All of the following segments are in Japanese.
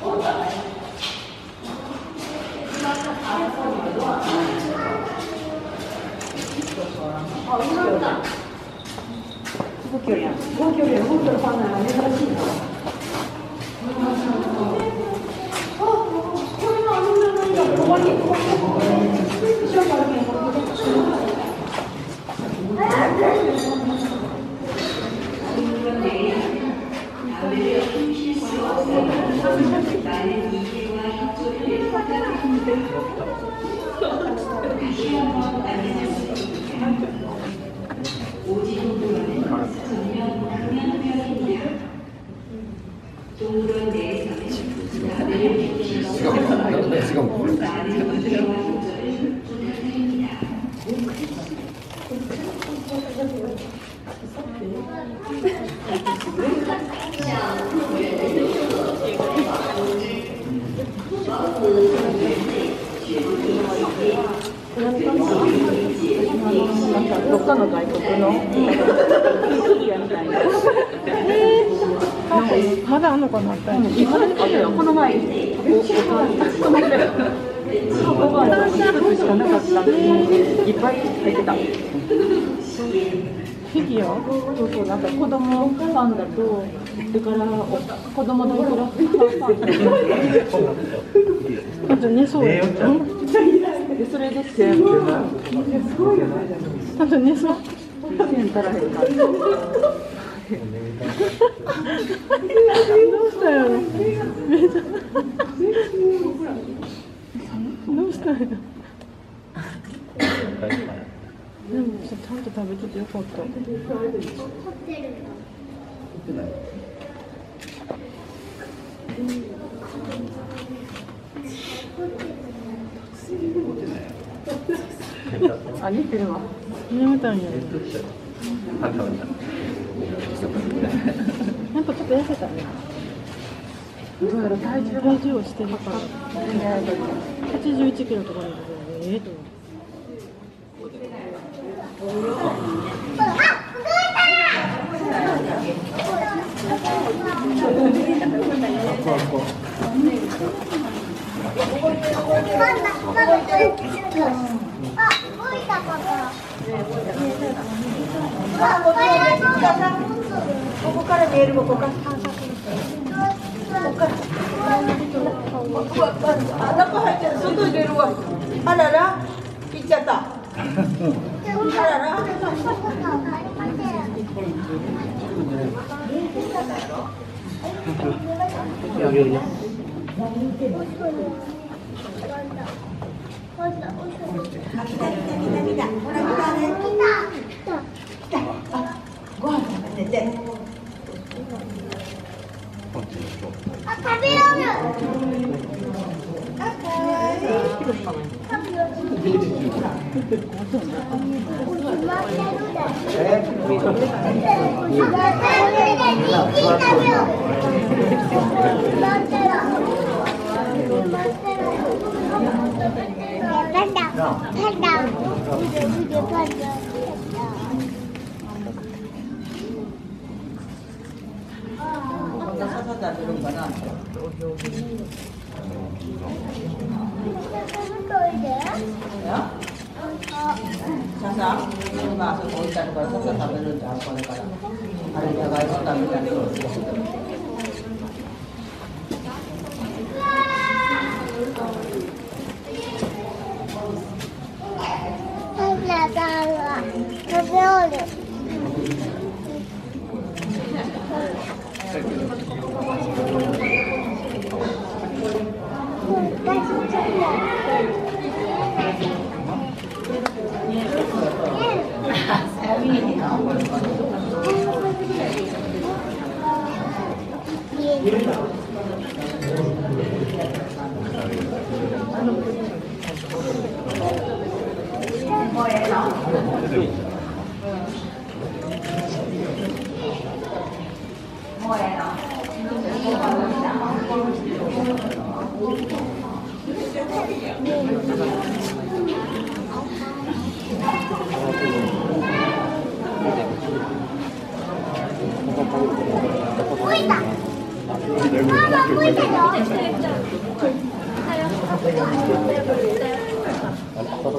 動きより動きより動きのファンなら珍しいな。 오지동도로는 전면 방면구역입니다. 동로 내에서는 다들 지금 많은 분들과 도전을 부탁드립니다. どっかの外国のクリアみたいな。まだあんのかなって。今だけよこの前おお泊まって箱が一つしかなかったのにいっぱい入ってた。フィギュアそうそうなんか子供パンダとそれからお子供のフパンダあと寝そうや。でそれで千円あと寝そう。千円足らへんから。どうしたやろ。めっちゃどうしたんやろ。でもちゃんと食べててよかった。あ似てるわ。眠たんやろ。やっぱちょっと痩せたね。どうやら体重体重をしてるから。81キロとかのところでええと思う。ここから見えるここか。らあ中入ってる。外に出るわ。あらら行っちゃった。あらら。ご 飯食べててあ、食べようよ。パンダ、パンダ、見て見てパンダ。こんなささ食べるんかなやささ今あそこ置いてあるからささ食べるんじゃんこれからあれじゃがいも食べたりパンダさんは食べようよ。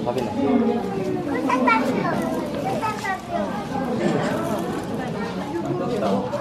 食べない。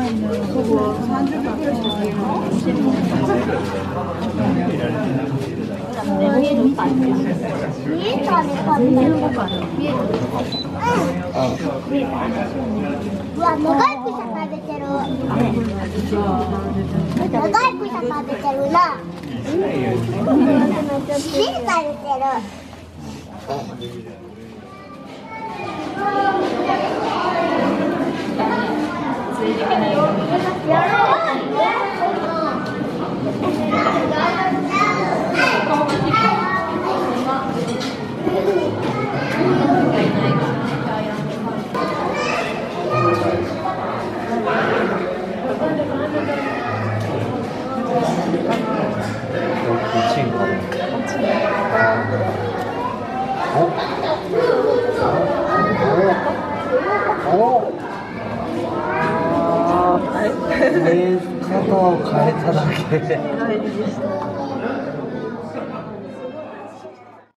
う葉っぱ食べよりだ葉っぱ食べよる見えたね、うん。うわ、長いピザ食べてる。長いピザ食べてるな。ピザ食べてる。肩 を変えただけ